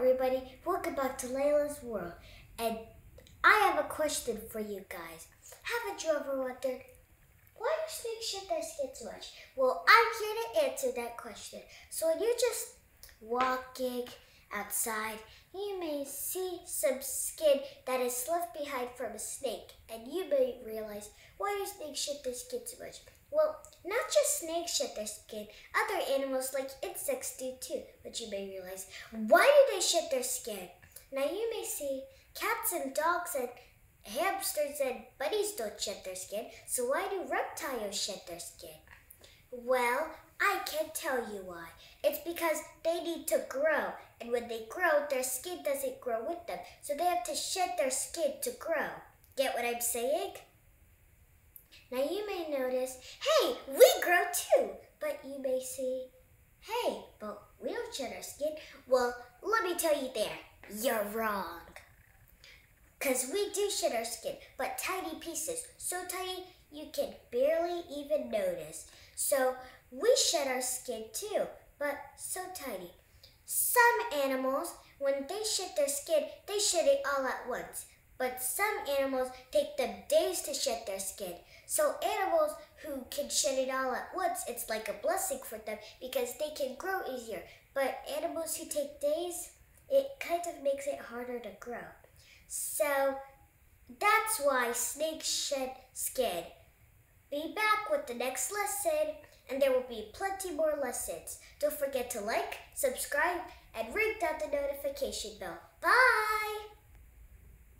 everybody, welcome back to Layla's World. And I have a question for you guys. Haven't you ever wondered why do snakes shed their skin so much? Well, I'm here to answer that question. So when you're just walking outside, you may see some skin that is left behind from a snake, and you may realize why do snakes shed their skin so much? Well, not just snakes shed their skin, other animals like insects do too, but you may realize why they shed their skin? Now you may see cats and dogs and hamsters and bunnies don't shed their skin, so why do reptiles shed their skin? Well, I can't tell you why. It's because they need to grow, and when they grow, their skin doesn't grow with them, so they have to shed their skin to grow. Get what I'm saying? Now you may notice, hey, we grow too, but you may see, hey, but we don't shed our skin. Well, let me tell you there, you're wrong. Because we do shed our skin, but tiny pieces, so tiny you can barely even notice. So we shed our skin too, but so tiny. Some animals, when they shed their skin, they shed it all at once. But some animals take them days to shed their skin. So animals who can shed it all at once, it's like a blessing for them because they can grow easier. But animals who take days, it kind of makes it harder to grow. So that's why snakes shed skin. Be back with the next lesson, and there will be plenty more lessons. Don't forget to like, subscribe, and ring that the notification bell. Bye!